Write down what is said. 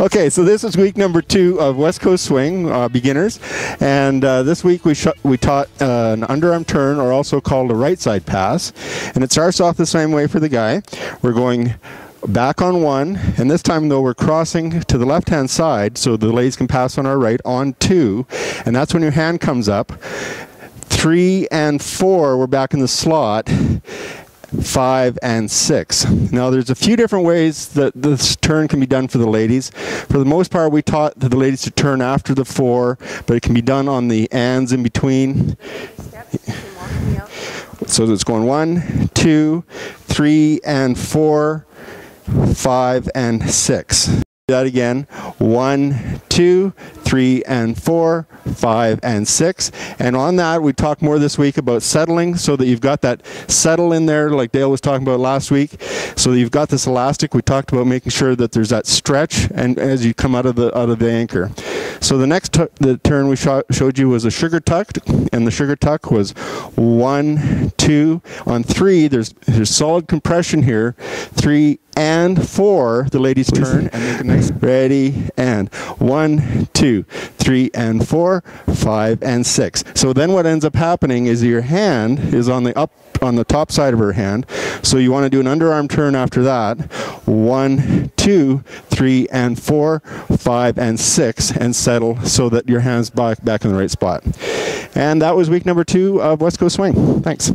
Okay, so this is week number two of West Coast Swing uh, beginners, and uh, this week we we taught uh, an underarm turn, or also called a right side pass, and it starts off the same way for the guy. We're going back on one, and this time though we're crossing to the left hand side, so the ladies can pass on our right on two, and that's when your hand comes up. Three and four, we're back in the slot five, and six. Now, there's a few different ways that this turn can be done for the ladies. For the most part, we taught the ladies to turn after the four, but it can be done on the ands in between. So it's going one, two, three, and four, five, and six. That again. One, two, three, and four, five, and six. And on that, we talk more this week about settling so that you've got that settle in there, like Dale was talking about last week. So you've got this elastic. We talked about making sure that there's that stretch, and as you come out of the out of the anchor. So the next the turn we showed you was a sugar tuck, and the sugar tuck was one, two. On three, there's there's solid compression here. Three and four, the ladies turn and make a nice ready and one, two, three and four, five and six. So then what ends up happening is your hand is on the up on the top side of her hand. So you want to do an underarm turn after that. One, two, three, and four, five, and six, and settle so that your hand's back back in the right spot. And that was week number two of West Coast Swing. Thanks.